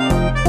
Música